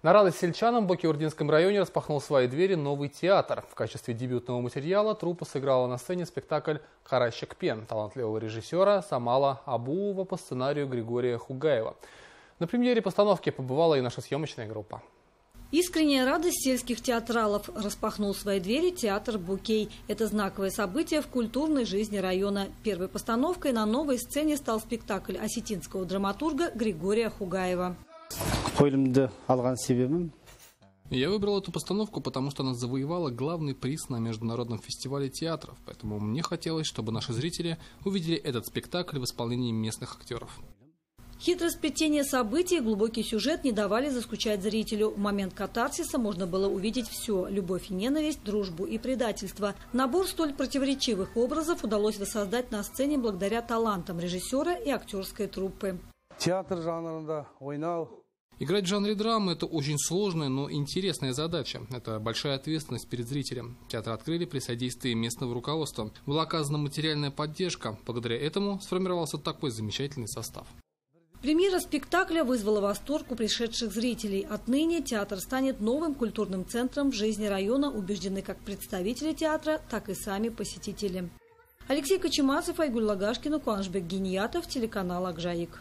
На радость сельчанам в Бакиурдинском районе распахнул свои двери новый театр. В качестве дебютного материала труппа сыграла на сцене спектакль «Каращик Пен» талантливого режиссера Самала Абуова по сценарию Григория Хугаева. На премьере постановки побывала и наша съемочная группа. Искренняя радость сельских театралов. Распахнул свои двери театр «Букей». Это знаковое событие в культурной жизни района. Первой постановкой на новой сцене стал спектакль осетинского драматурга Григория Хугаева. Я выбрал эту постановку, потому что она завоевала главный приз на международном фестивале театров, поэтому мне хотелось, чтобы наши зрители увидели этот спектакль в исполнении местных актеров. Хитросплетение событий и глубокий сюжет не давали заскучать зрителю. В момент катарсиса можно было увидеть все – любовь и ненависть, дружбу и предательство. Набор столь противоречивых образов удалось воссоздать на сцене благодаря талантам режиссера и актерской труппы. Театр жанрында ойнау Играть в жанре драмы – это очень сложная, но интересная задача. Это большая ответственность перед зрителем. Театр открыли при содействии местного руководства. Была оказана материальная поддержка. Благодаря этому сформировался такой замечательный состав. Премьера спектакля вызвала восторг у пришедших зрителей. Отныне театр станет новым культурным центром в жизни района, убеждены как представители театра, так и сами посетители. Алексей Кочемасов, Айгуль Лагашкина, Куаншбек Гениятов, телеканал «Акжаик».